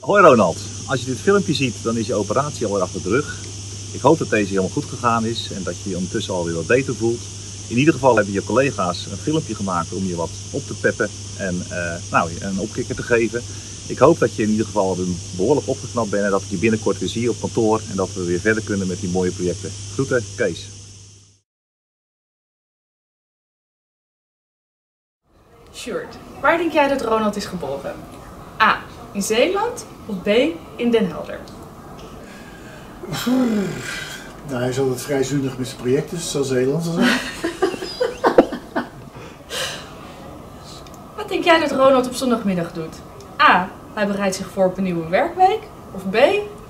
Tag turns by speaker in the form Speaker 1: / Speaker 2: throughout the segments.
Speaker 1: Hoi Ronald, als je dit filmpje ziet, dan is je operatie alweer achter de rug. Ik hoop dat deze helemaal goed gegaan is en dat je je ondertussen alweer wat beter voelt. In ieder geval hebben je collega's een filmpje gemaakt om je wat op te peppen en uh, nou, een opkikker te geven. Ik hoop dat je in ieder geval behoorlijk opgeknapt bent en dat ik je binnenkort weer zie op kantoor en dat we weer verder kunnen met die mooie projecten. Groeten, Kees.
Speaker 2: Sjoerd, waar denk jij dat Ronald is geboren? In Zeeland of B. In Den Helder?
Speaker 3: Nou, hij is altijd vrij zuinig met zijn projecten, dus het zal Zeeland zijn.
Speaker 2: Wat denk jij dat Ronald op zondagmiddag doet? A. Hij bereidt zich voor op een nieuwe werkweek. Of B.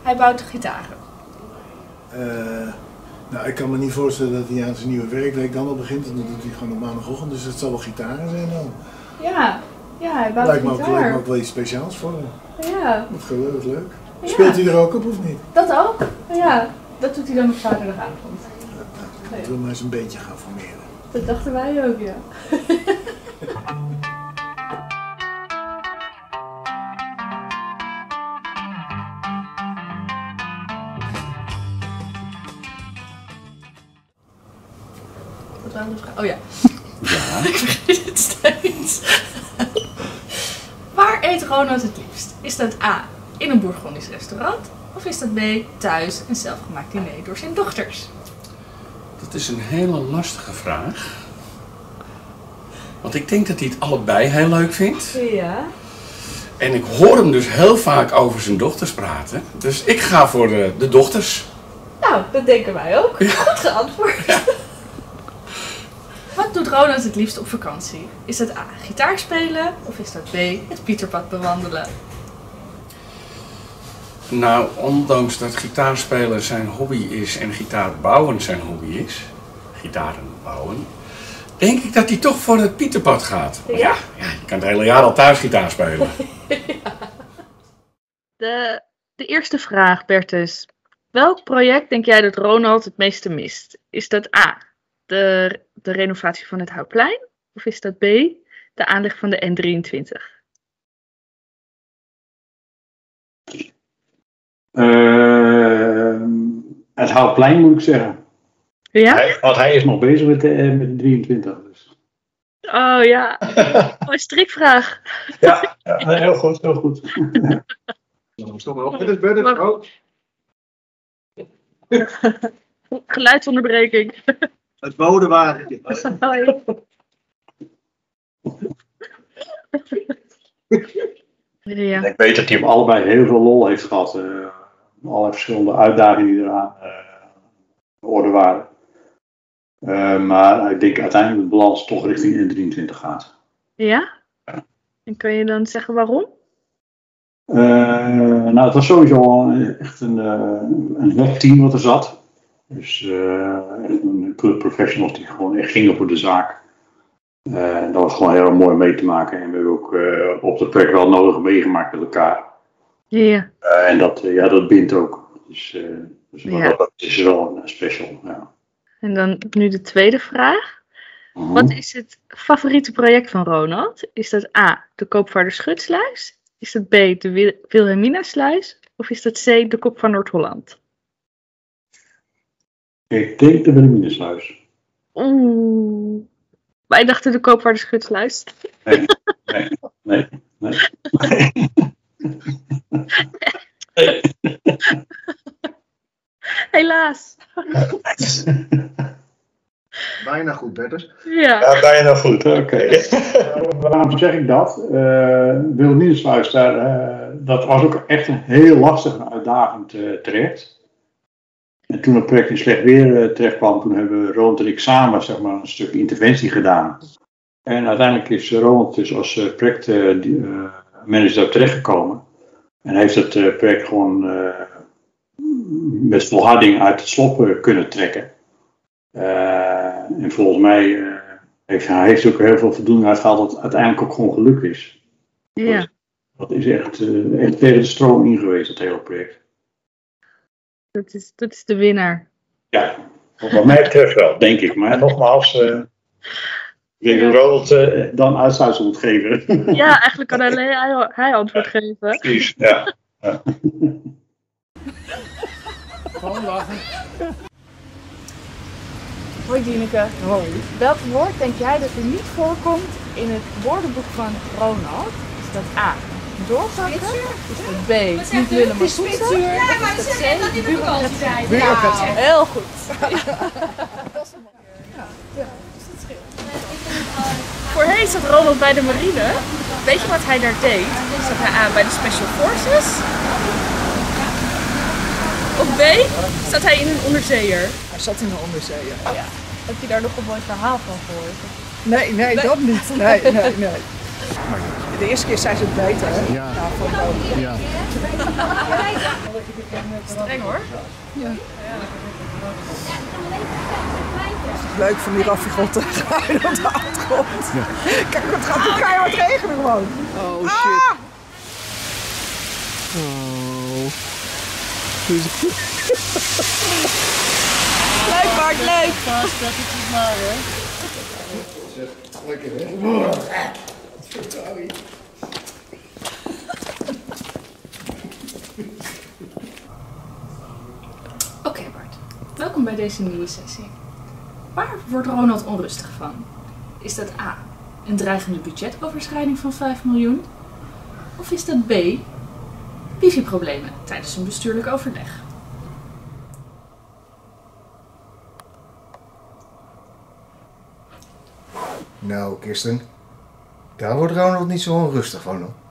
Speaker 2: Hij bouwt gitaren.
Speaker 3: Uh, nou, ik kan me niet voorstellen dat hij aan zijn nieuwe werkweek dan al begint. Dan doet hij gewoon op maandagochtend, dus het zal wel gitaren zijn dan.
Speaker 2: Ja, ja hij bouwt
Speaker 3: lijkt me
Speaker 2: gitaar.
Speaker 3: Ook, lijkt me ook wel iets speciaals voor hem.
Speaker 2: Ja.
Speaker 3: Wat geweldig leuk. Ja. Speelt hij er ook op of niet?
Speaker 2: Dat ook, ja. Dat doet hij dan op zaterdagavond.
Speaker 3: Ja, ik wil maar eens een beetje gaan formeren.
Speaker 2: Dat dachten wij ook, ja. Wat waren de vragen? Oh ja.
Speaker 4: Ja.
Speaker 2: Ik vergeet het steeds. Eet Ronald het liefst? Is dat A. in een Bourgondisch restaurant? Of is dat B. thuis een zelfgemaakt diner door zijn dochters?
Speaker 4: Dat is een hele lastige vraag. Want ik denk dat hij het allebei heel leuk vindt.
Speaker 2: Ja.
Speaker 4: En ik hoor hem dus heel vaak over zijn dochters praten. Dus ik ga voor de, de dochters.
Speaker 2: Nou, dat denken wij ook. Goed geantwoord. Wat doet Ronald het liefst op vakantie? Is dat A. gitaar spelen of is dat B. het Pieterpad bewandelen?
Speaker 4: Nou, ondanks dat gitaarspelen zijn hobby is en gitaarbouwen zijn hobby is, gitaren bouwen, denk ik dat hij toch voor het Pieterpad gaat.
Speaker 2: Ja?
Speaker 4: Ja, ja je kan het hele jaar al thuis gitaar spelen.
Speaker 2: De, de eerste vraag, Bertus. Welk project denk jij dat Ronald het meeste mist? Is dat A. de, de renovatie van het Houtplein? Of is dat B. de aanleg van de N23?
Speaker 5: Uh, het Houtplein moet ik zeggen.
Speaker 2: Ja?
Speaker 5: Hij, want hij is nog bezig met de, met de 23. Dus.
Speaker 2: Oh ja, mooie strikvraag.
Speaker 5: Ja, ja, heel goed, heel goed.
Speaker 3: Stop maar op. Dit is Bert. Oh.
Speaker 2: Geluidsonderbreking.
Speaker 3: Het bodemwagentje.
Speaker 2: Hoi. Ja.
Speaker 5: Ik weet dat hij op allebei heel veel lol heeft gehad. Uh, allerlei verschillende uitdagingen die eraan uh, de orde waren. Uh, maar ik denk uiteindelijk de balans toch richting N23 gaat.
Speaker 2: Ja? En kun je dan zeggen waarom?
Speaker 5: nou, het was sowieso echt een, een team wat er zat. Dus een club professionals die gewoon echt gingen voor de zaak. Uh, dat was gewoon heel mooi mee te maken. En we hebben ook uh, op de plek wel nodig meegemaakt met elkaar.
Speaker 2: Ja.
Speaker 5: En dat, ja, dat bindt ook. Dus, dus ja. dat, dat, is wel een special. Ja.
Speaker 2: En dan nu de tweede vraag. -huh. Wat is het favoriete project van Ronald? Is dat A, de Koopvaarderschutsluis? Is dat B, de Wil Wilhelmina-sluis? Of is dat C, de Kop van Noord-Holland?
Speaker 5: Ik denk de Wilhelmina-sluis.
Speaker 2: Oeh. Wij dachten de koopvaarderschutsluis.
Speaker 5: Nee, nee, nee. nee. nee.
Speaker 2: Helaas.
Speaker 3: Bijna goed, Bertus.
Speaker 2: Ja.
Speaker 5: ja, bijna goed. Oké. Okay. Waarom zeg ik dat? Uh, Wilhelminensluis, daar, uh, dat was ook echt een heel lastig en uitdagend uh, traject. En toen het project in slecht weer uh, terecht kwam, toen hebben Ronald en ik samen zeg maar, een stuk interventie gedaan. En uiteindelijk is Ronald dus als uh, projectmanager daar terechtgekomen. En heeft het uh, project gewoon met volharding uit het slop kunnen trekken. en volgens mij heeft hij heeft ook heel veel voldoening uitgehaald dat het uiteindelijk ook gewoon gelukt is.
Speaker 2: Ja.
Speaker 5: Dat, dat is echt, echt tegen de stroom ingeweest, het hele project.
Speaker 2: Dat is, dat is de winnaar.
Speaker 5: Ja, wat mij betreft wel, denk ik. Maar nogmaals, uh, ik denk dat Ronald uh, dan uitsluitsel moet geven.
Speaker 2: Ja, eigenlijk kan alleen hij, hij antwoord geven.
Speaker 5: Precies, ja. Ja.
Speaker 3: Gewoon lachen.
Speaker 2: Hoi Dieneke.
Speaker 3: Hoi.
Speaker 2: Welk woord denk jij dat er niet voorkomt in het woordenboek van Ronald? Is dat A. Doorzakken? Dat B. Niet willen maar?
Speaker 6: Ja, maar
Speaker 2: Is dat
Speaker 6: zeg, dat ik ook altijd.
Speaker 3: Bureaucratie.
Speaker 2: Heel goed. Voorheen zat Ronald bij de marine. Weet je wat hij daar deed? Zat hij A bij de Special Forces? Of B? Zat hij in een onderzeeër?
Speaker 7: Hij zat in de onderzeeën.
Speaker 2: Heb je daar nog een mooi verhaal van gehoord?
Speaker 7: Nee, nee, dat niet. Nee, nee, nee. De eerste keer zei ze het beter, hè?
Speaker 3: Ja.
Speaker 7: van, oh,
Speaker 3: Ja.
Speaker 2: Streng hoor.
Speaker 7: leuk van die raffigotten. Ga je op de achtergrond. Kijk, het gaat ook keihard regenen gewoon.
Speaker 3: Oh shit. Oh.
Speaker 7: Leuk, Bart, leuk.
Speaker 3: Lekker hè?
Speaker 2: Oké Bart, welkom bij deze nieuwe sessie. Waar wordt Ronald onrustig van? Is dat A, een dreigende budgetoverschrijding van 5 miljoen? Of is dat B, wifi-problemen tijdens een bestuurlijk overleg?
Speaker 8: Nou, Kirsten, daar wordt Ronald niet zo onrustig van. Hoor.